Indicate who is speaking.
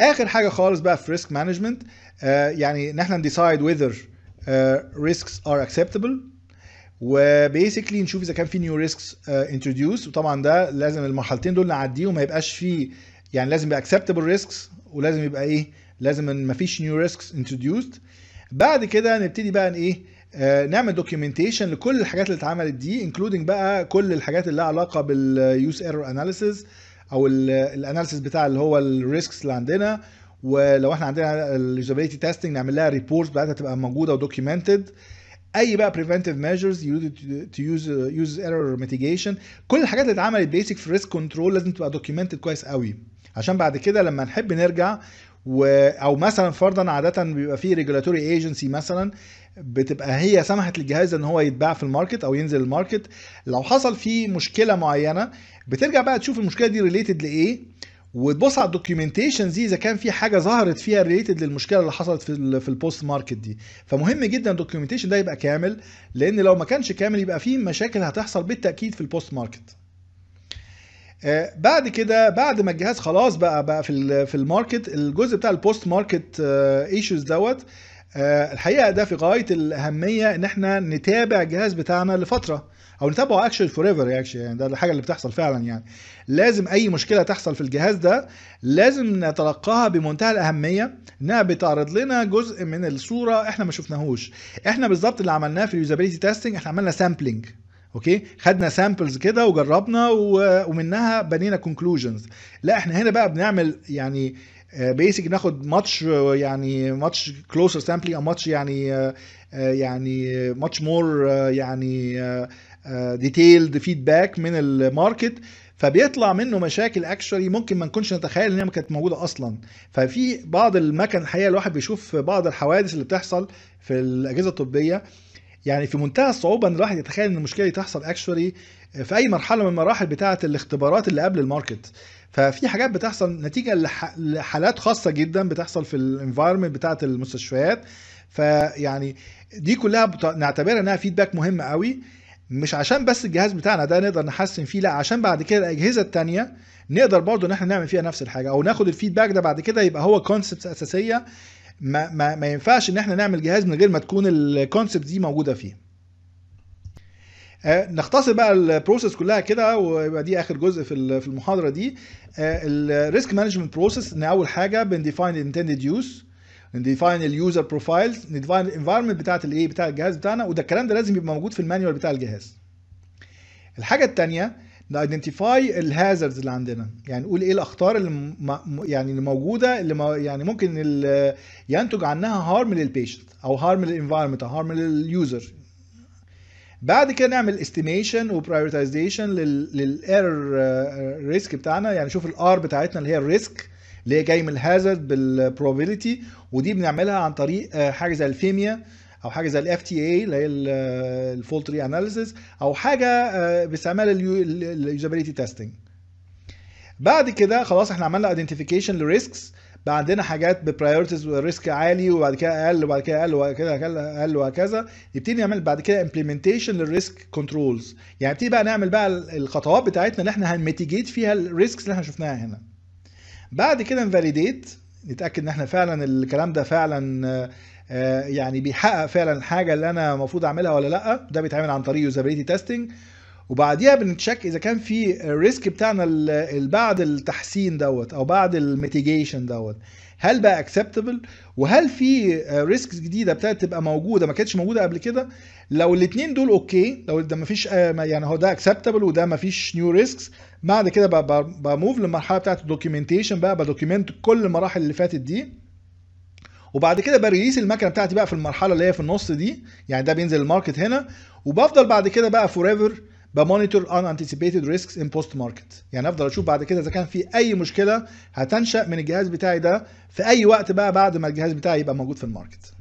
Speaker 1: آخر حاجة خالص بقى في risk management يعني إن إحنا ن decide whether risks are acceptable. و basically نشوف إذا كان في new risks introduced وطبعا ده لازم المرحلتين دول نعديهم ما يبقاش فيه يعني لازم يبقى acceptable risks ولازم يبقى إيه لازم إن مفيش new risks introduced بعد كده نبتدي بقى إيه آه، نعمل documentation لكل الحاجات اللي اتعملت دي including بقى كل الحاجات اللي لها علاقة بال use error analysis أو ال analysis بتاع اللي هو ال risks اللي عندنا ولو إحنا عندنا ال usability testing نعمل لها report بتاعتها تبقى موجودة و documented أي بقى preventive measures to use use error mitigation. كل الحاجات اللي اتعملت بيسك في risk control لازم تبقى documented كويس قوي. عشان بعد كده لما نحب نرجع و أو مثلا فرضا عاده بيبقى في regulatory agency مثلا بتبقى هي سمحت للجهاز إن هو يتباع في ال market أو ينزل ال market. لو حصل فيه مشكلة معينة بترجع بقى تشوف المشكلة دي related لإيه وتبص على ال documentation دي إذا كان في حاجة ظهرت فيها related للمشكلة اللي حصلت في في ال post market دي. فمهم جدا ال documentation ده يبقى كامل لأن لو ما كانش كامل يبقى في مشاكل هتحصل بالتأكيد في ال post market بعد كده بعد ما الجهاز خلاص بقى بقى في في ال market الجزء بتاع ال post market issues دوت آه، الحقيقة ده في غاية الأهمية إن إحنا نتابع الجهاز بتاعنا لفترة أو نتابعه action forever يعني ده الحاجة اللي بتحصل فعلا يعني. لازم أي مشكلة تحصل في الجهاز ده لازم نتلقاها بمنتهى الأهمية إنها بتعرض لنا جزء من الصورة إحنا ما شفناهوش. إحنا بالظبط اللي عملناه في ال usability testing إحنا عملنا sampling okay؟ خدنا samples كده وجربنا ومنها بنينا conclusions لا إحنا هنا بقى بنعمل يعني basic ناخد much يعني much closer sampling أو much يعني آه، آه، يعني much more يعني detailed feedback من ال market. فبيطلع منه مشاكل actually ممكن ما نكونش نتخيل إن هي ما كانت موجودة أصلا. ففي بعض المكن الحقيقة الواحد بيشوف بعض الحوادث اللي بتحصل في الأجهزة الطبية. يعني في منتهى الصعوبة إن الواحد يتخيل إن المشكلة دي تحصل actually في أي مرحلة من المراحل بتاعة الاختبارات اللي قبل ال market. ففي حاجات بتحصل نتيجة لح- لحالات خاصة جدا بتحصل في ال environment بتاعة المستشفيات. فيعني دي كلها نعتبرها إنها feedback مهم قوي. مش عشان بس الجهاز بتاعنا ده نقدر نحسن فيه لا عشان بعد كده الأجهزة التانية نقدر برضو إن إحنا نعمل فيها نفس الحاجة. أو ناخد ال feedback ده بعد كده يبقى هو concept أساسية ما, ما, ما ينفعش إن إحنا نعمل جهاز من غير ما تكون ال concept دي موجودة فيه. آه، نختصر بقى ال process كلها كده ويبقى دي آخر جزء في في المحاضرة دي. ال risk management process إن أول حاجة بن define ال intended use نديفاين اليوزر بروفايلز نديفاين الانفايرمنت بتاعت الايه بتاع الجهاز بتاعنا وده الكلام ده لازم يبقى موجود في ال manual بتاع الجهاز. الحاجة الثانية ن identify ال hazards اللي عندنا. يعني نقول إيه الأخطار اللي يعني اللي موجودة اللي ما يعني ممكن ينتج عنها harm لل patient أو harm لل environment أو harm لل user بعد كده نعمل estimation و prioritization لل error risk بتاعنا. يعني شوف ال R بتاعتنا اللي هي ال risk اللي هي جاي من ال hazard بال probability ودي بنعملها عن طريق آه، حاجة زي ال FMEA. أو حاجة زي ال FTA اللي هي ال fault tree analysis أو حاجة آه، باستعمال ال usability testing بعد كده خلاص إحنا عملنا identification لل risks بقى عندنا حاجات ب prioritize risk عالي وبعد كده أقل وبعد كده أقل وبعد كده أقل وهكذا. نبتدي نعمل بعد كده implementation لل risk controls يعني نبتدي بقى نعمل بقى الخطوات بتاعتنا اللي إحنا هن mitigate فيها ال risks اللي إحنا شفناها هنا. بعد كده ن validate نتأكد إن إحنا فعلا الكلام ده فعلا آه، يعني بيحقق فعلا الحاجة اللي أنا المفروض أعملها ولا لأ. ده بيتعمل عن طريق usability testing وبعديها بن check إذا كان في ال risk بتاعنا بعد التحسين دوت أو بعد ال mitigation دوت هل بقى acceptable وهل في risks جديدة ابتدت تبقى موجودة ما كانتش موجودة قبل كده؟ لو الاثنين دول okay لو ده ما فيش يعني هو ده acceptable وده ما فيش new risks بعد كده ب move للمرحلة بتاعت ال documentation بقى ب document كل المراحل اللي فاتت دي. وبعد كده ب release المكنة بتاعتي بقى في المرحلة اللي هي في النص دي يعني ده بينزل ال market هنا. وبفضل بعد كده بقى forever ب monitor unanticipated risks in post market يعني افضل أشوف بعد كده إذا كان في أي مشكلة هتنشأ من الجهاز بتاعي ده في أي وقت بقى بعد ما الجهاز بتاعي يبقى موجود في ال market.